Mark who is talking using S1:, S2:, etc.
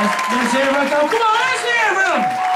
S1: Let's, let's hear it right now. Come on, let's hear it.